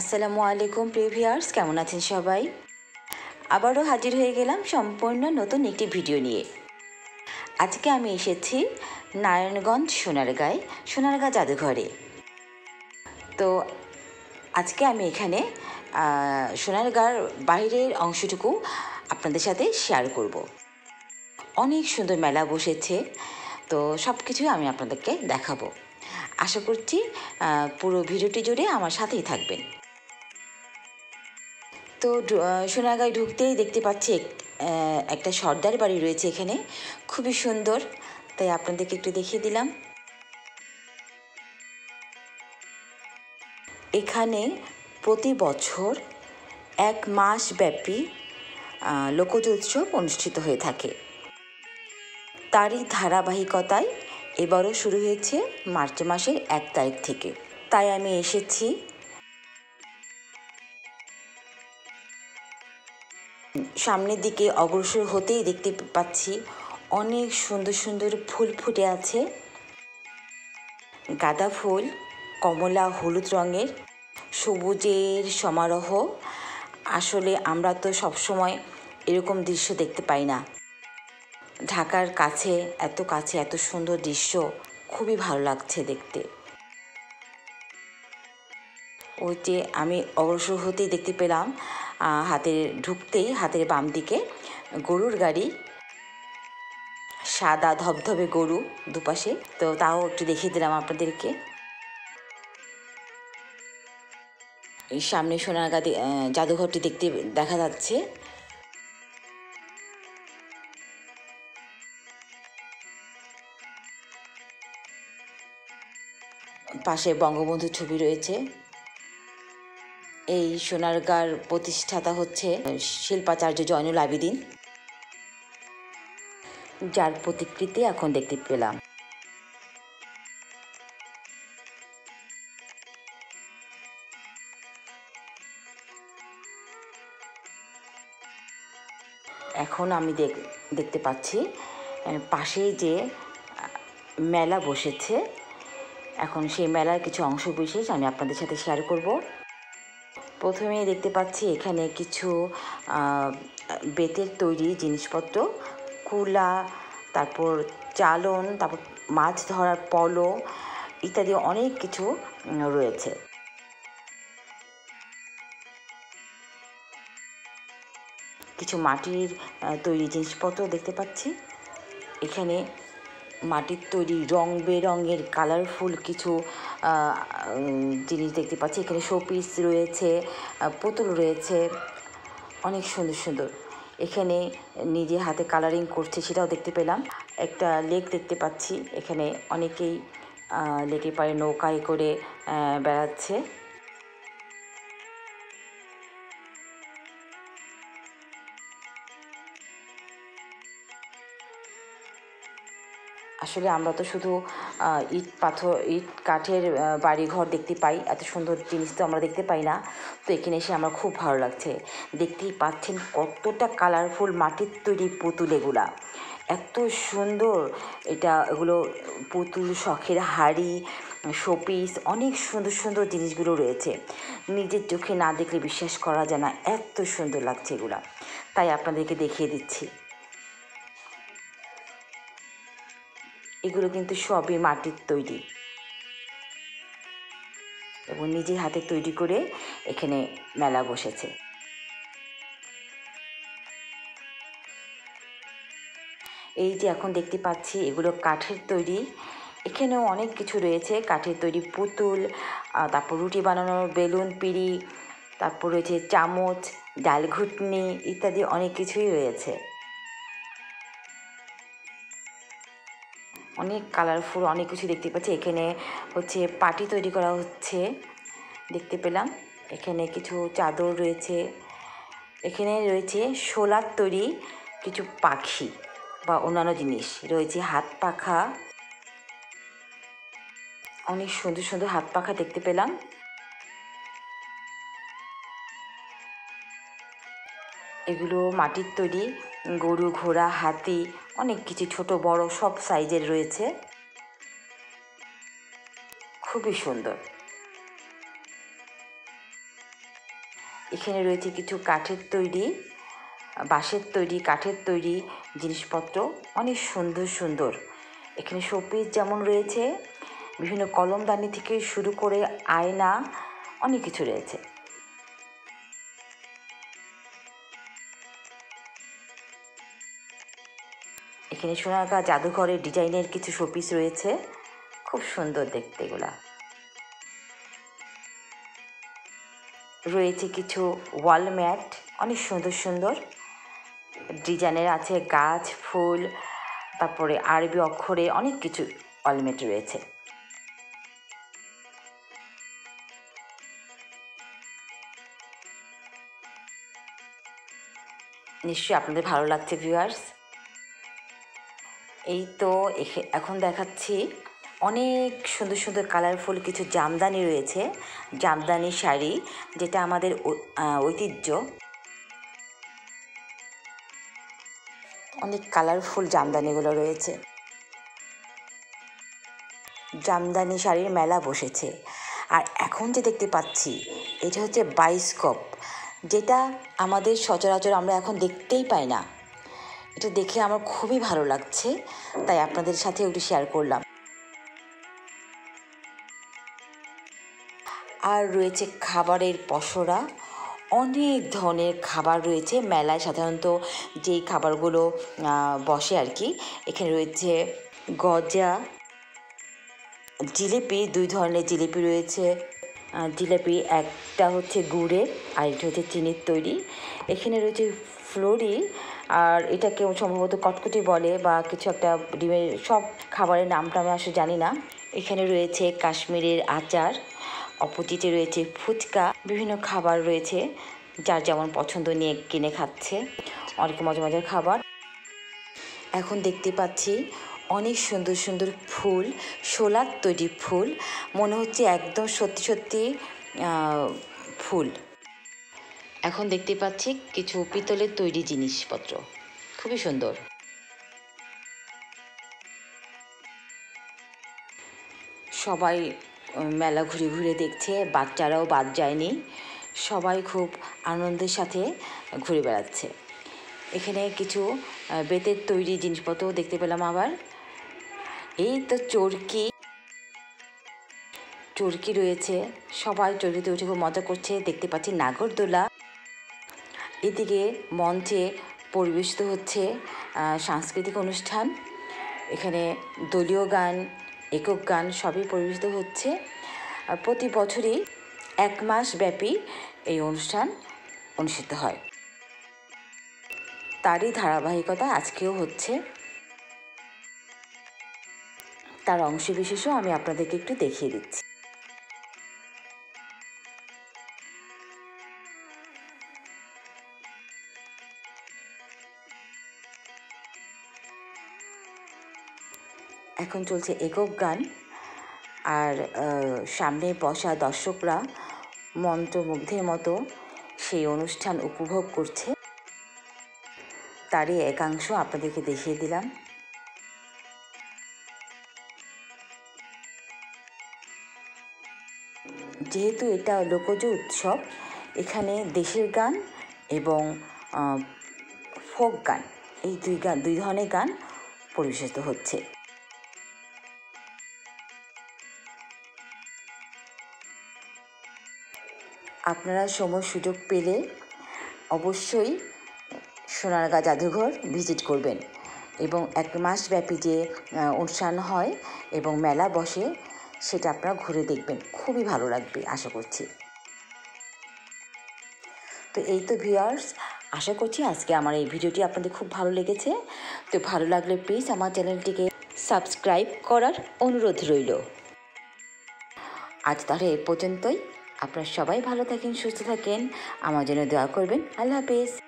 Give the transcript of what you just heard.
আসসালামু আলাইকুম প্রিভিয়ার্স কেমন আছেন সবাই? আবারও হাজির হয়ে গেলাম সম্পূর্ণ নতুন একটি ভিডিও নিয়ে। আজকে আমি এসেছি নারায়ণগঞ্জ সোনারগাঁয়, সোনারগাঁ জাদুঘরে। তো আজকে আমি এখানে সোনারগাঁর বাইরের অংশটুকু আপনাদের সাথে শেয়ার করব। অনেক সুন্দর মেলা বসেছে, তো সব কিছুই আমি আপনাদেরকে দেখাবো। আশা করছি পুরো ভিডিওটি জুড়ে আমার সাথেই থাকবেন। তো সোনারগাঁয় ঢুকতেই দেখতে পাচ্ছি এক- একটা সর্দার বাড়ি রয়েছে এখানে। খুবই সুন্দর, তাই আপনাদেরকে একটু দেখিয়ে দিলাম। এখানে প্রতি বছর এক মাস ব্যাপী লোকজ উৎসব অনুষ্ঠিত হয়ে থাকে। তারই ধারাবাহিকতায় এবারও শুরু হয়েছে মার্চ মাসের এক তারিখ থেকে। তাই আমি এসেছি সামনের দিকে অগ্রসর হতেই দেখতে পাচ্ছি অনেক সুন্দর সুন্দর ফুল ফুটে আছে। গাঁদা ফুল, কমলা, হলুদ রঙের, সবুজের সমারোহ। আসলে আমরা তো সবসময় এরকম দৃশ্য দেখতে পাই না। ঢাকার কাছে, এত কাছে, এত সুন্দর দৃশ্য খুবই ভালো লাগছে দেখতে। ওই যে আমি অগ্রসর হতেই দেখতে পেলাম হাতের ঢুকতেই হাতের বাম দিকে গরুর গাড়ি সাদা ধবধবে গরু দুপাশে। তো তাও একটু দেখিয়ে দিলাম আপনাদেরকে। এই সামনে সোনারগাঁ দে- আহ, জাদুঘরটি দেখতে দেখা যাচ্ছে। পাশে বঙ্গবন্ধুর ছবি রয়েছে। এই সোনারগাঁর প্রতিষ্ঠাতা হচ্ছে শিল্পাচার্য জয়নুল আবিদিন, যার প্রতিকৃতি এখন দেখতে পেলাম। এখন আমি দেখ- দেখতে পাচ্ছি পাশেই যে মেলা বসেছে, এখন সেই মেলার কিছু অংশ বিশেষ আমি আপনাদের সাথে শেয়ার করব। প্রথমেই দেখতে পাচ্ছি এখানে কিছু বেতের তৈরি জিনিসপত্র, কুলা, তারপর চালন, তারপর মাছ ধরার পলো ইত্যাদি অনেক কিছু রয়েছে। কিছু মাটির তৈরি জিনিসপত্র দেখতে পাচ্ছি। এখানে মাটির তৈরি রং বেরঙের কালারফুল কিছু জিনিস দেখতে পাচ্ছি। এখানে শোপিস রয়েছে পুতুল রয়েছে। অনেক সুন্দর সুন্দর। এখানে নিজে হাতে কালারিং করছে, সেটাও দেখতে পেলাম। একটা লেক দেখতে পাচ্ছি। এখানে অনেকেই লেকের পাড়ে নৌকায় করে বেড়াচ্ছে। আসলে আমরা তো শুধু ইট পাথর, ইট কাঠের বাড়িঘর দেখতে পাই। এত সুন্দর জিনিস তো আমরা দেখতে পাই না। তো এখানে এসে আমার খুব ভালো লাগছে। দেখতেই পাচ্ছেন কতটা কালারফুল মাটির তৈরি পুতুল এগুলা। এত সুন্দর। এটা এগুলো পুতুল, শখের হাড়ি, শোপিস, অনেক সুন্দর সুন্দর জিনিসগুলো রয়েছে। নিজের চোখে না দেখলে বিশ্বাস করা যায় না। এত সুন্দর লাগছে এগুলা। তাই আপনাদেরকে দেখিয়ে দিচ্ছি। এগুলো কিন্তু সবই মাটির তৈরি। এবং নিজের হাতে তৈরি করে এখানে মেলা বসেছে। এই যে এখন দেখতে পাচ্ছি, এগুলো কাঠের তৈরি। এখানেও অনেক কিছু রয়েছে, কাঠের তৈরি পুতুল তারপর রুটি বানানোর বেলুন, পিড়ি, তারপর রয়েছে চামচ, ডাল ঘুটনি ইত্যাদি অনেক কিছুই রয়েছে। অনেক কালারফুল অনেক কিছু দেখতে পাচ্ছি। এখানে হচ্ছে পাটি তৈরি করা হচ্ছে, দেখতে পেলাম। এখানে কিছু চাদর রয়েছে। এখানে রয়েছে শোলার তৈরি কিছু পাখি বা অন্যান্য জিনিস। রয়েছে হাত পাখা। অনেক সুন্দর সুন্দর হাত পাখা দেখতে পেলাম। এগুলো মাটির তৈরি গরু, ঘোড়া, হাতি, অনেক কিছু ছোট, বড়, সব সাইজের রয়েছে। খুবই সুন্দর। এখানে রয়েছে কিছু কাঠের তৈরি, বাঁশের তৈরি, কাঠের তৈরি জিনিসপত্র, অনেক সুন্দর সুন্দর। এখানে শোপিস যেমন রয়েছে, বিভিন্ন কলমদানি থেকে শুরু করে আয়না, অনেক কিছু রয়েছে। এখানে সোনারগাঁ জাদুঘরের ডিজাইনের কিছু শোপিস রয়েছে। খুব সুন্দর দেখতে এগুলা। রয়েছে কিছু ওয়াল ম্যাট অনেক সুন্দর সুন্দর। ডিজাইনের আছে গাছ, ফুল, তারপরে আরবি অক্ষরে অনেক কিছু ওয়ালমেট রয়েছে। নিশ্চয়ই আপনাদের ভালো লাগছে ভিউয়ার্স এই তো এখে- এখন দেখাচ্ছি অনেক সুন্দর সুন্দর কালারফুল কিছু জামদানি রয়েছে। জামদানি শাড়ি, যেটা আমাদের ঐতিহ্য। অনেক কালারফুল জামদানিগুলো রয়েছে। জামদানি শাড়ির মেলা বসেছে। আর এখন যে দেখতে পাচ্ছি, এটা হচ্ছে বাইস্কোপ, যেটা আমাদের সচরাচর আমরা এখন দেখতেই পাই না। এটা দেখে আমার খুবই ভালো লাগছে, তাই আপনাদের সাথে একটু শেয়ার করলাম। আর রয়েছে খাবারের পসরা। অনেক ধরনের খাবার রয়েছে মেলায়, সাধারণত যেই খাবারগুলো বসে আর কি। এখানে রয়েছে গজা, জিলিপি, দুই ধরনের জিলিপি রয়েছে। জিলিপি একটা হচ্ছে গুড়ের, আর একটা হচ্ছে চিনির তৈরি। এখানে রয়েছে ফ্লোরি আর এটাকে সম্ভবত কটকটি বলে বা কিছু একটা ডিমের, সব খাবারের নামটা আমি আসলে জানি না। এখানে রয়েছে কাশ্মীরের আচার, অপোজিটে রয়েছে ফুচকা, বিভিন্ন খাবার রয়েছে যার যেমন পছন্দ নিয়ে কিনে খাচ্ছে। অনেক মজা মজার খাবার। এখন দেখতে পাচ্ছি অনেক সুন্দর সুন্দর ফুল, শোলার তৈরি ফুল। মনে হচ্ছে একদম সত্যি সত্যি ফুল। এখন দেখতে পাচ্ছি কিছু পিতলের তৈরি জিনিসপত্র। খুবই সুন্দর। সবাই মেলা ঘুরে ঘুরে দেখছে, বাচ্চারাও বাদ যায়নি। সবাই খুব আনন্দের সাথে ঘুরে বেড়াচ্ছে। এখানে কিছু বেতের তৈরি জিনিসপত্রও দেখতে পেলাম আবার। এই তো চরকি। চরকি রয়েছে। সবাই চরকিতে উঠে খুব মজা করছে। দেখতে পাচ্ছি নাগরদোলা। এদিকে মঞ্চে পরিবেশিত হচ্ছে সাংস্কৃতিক অনুষ্ঠান। এখানে দলীয় গান, একক গান সবই পরিবেশিত হচ্ছে। আর প্রতি বছরই এক মাস ব্যাপী এই অনুষ্ঠান অনুষ্ঠিত হয়। তারই ধারাবাহিকতা আজকেও হচ্ছে। তার অংশবিশেষও আমি আপনাদেরকে একটু দেখিয়ে দিচ্ছি। এখন চলছে একক গান। আর সামনে বসা দর্শকরা মন্ত্রমুগ্ধের মতো সেই অনুষ্ঠান উপভোগ করছে। তারই একাংশ আপনাদেরকে দেখিয়ে দিলাম। যেহেতু এটা লোকজ উৎসব, এখানে দেশের গান এবং ফোক গান, এই দুই গান দুই ধরনের গান পরিবেশিত হচ্ছে। আপনারা সময় সুযোগ পেলে অবশ্যই সোনারগাঁ জাদুঘর ভিজিট করবেন এবং এক মাস ব্যাপী যে অনুষ্ঠান হয় এবং মেলা বসে, সেটা আপনারা ঘুরে দেখবেন। খুবই ভালো লাগবে, আশা করছি। তো এই তো ভিউয়ার্স, আশা করছি আজকে আমার এই ভিডিওটি আপনাদের খুব ভালো লেগেছে। তো ভালো লাগলে প্লিজ আমার চ্যানেলটিকে সাবস্ক্রাইব করার অনুরোধ রইল। আজ তাহলে এ পর্যন্তই। আপনারা সবাই ভালো থাকেন সুস্থ থাকেন। আমার জন্য দোয়া করবেন। আল্লাহ হাফেজ।